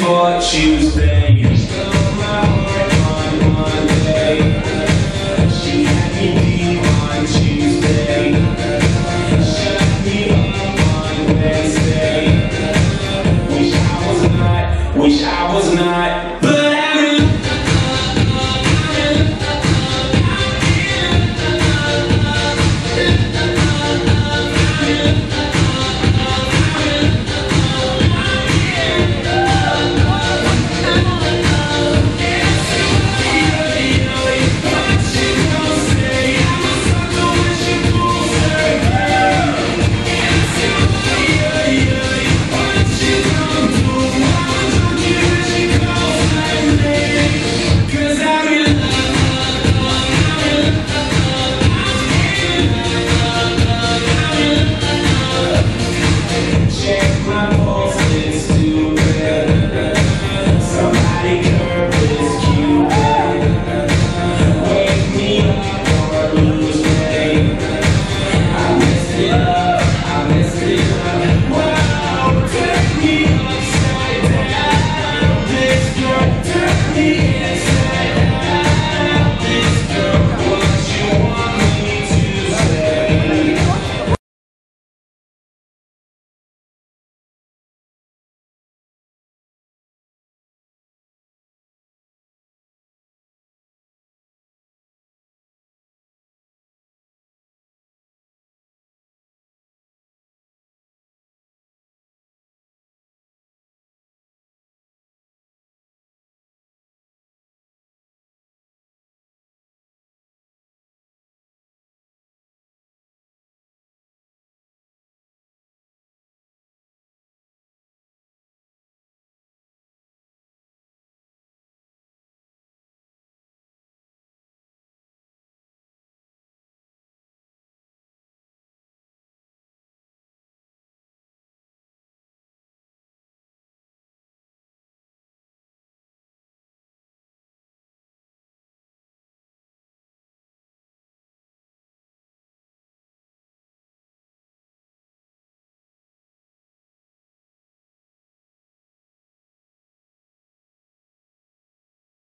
for Tuesday.